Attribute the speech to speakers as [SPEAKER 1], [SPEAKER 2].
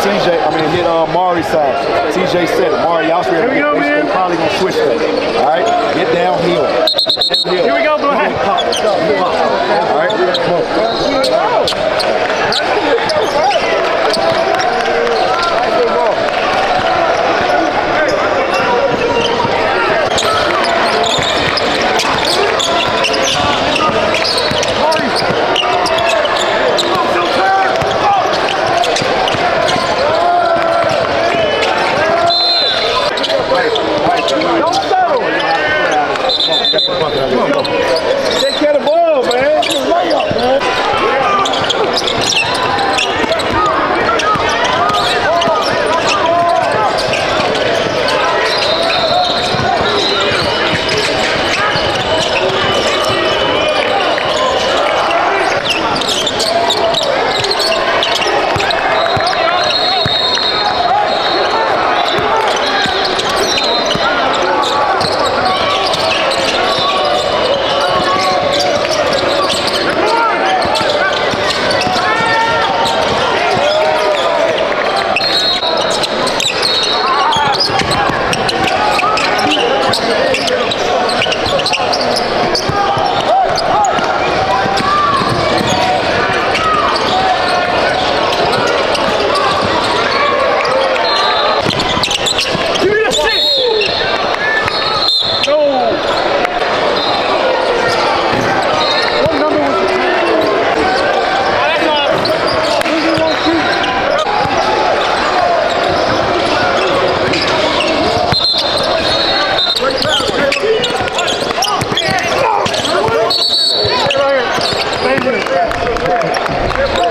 [SPEAKER 1] TJ, I mean, hit uh, Mari's side. TJ said it. Mari, y'all
[SPEAKER 2] should be
[SPEAKER 1] probably going to switch that. All right? Get downhill. downhill.
[SPEAKER 2] Here we go, Black.
[SPEAKER 1] All right? Come on.
[SPEAKER 2] Thank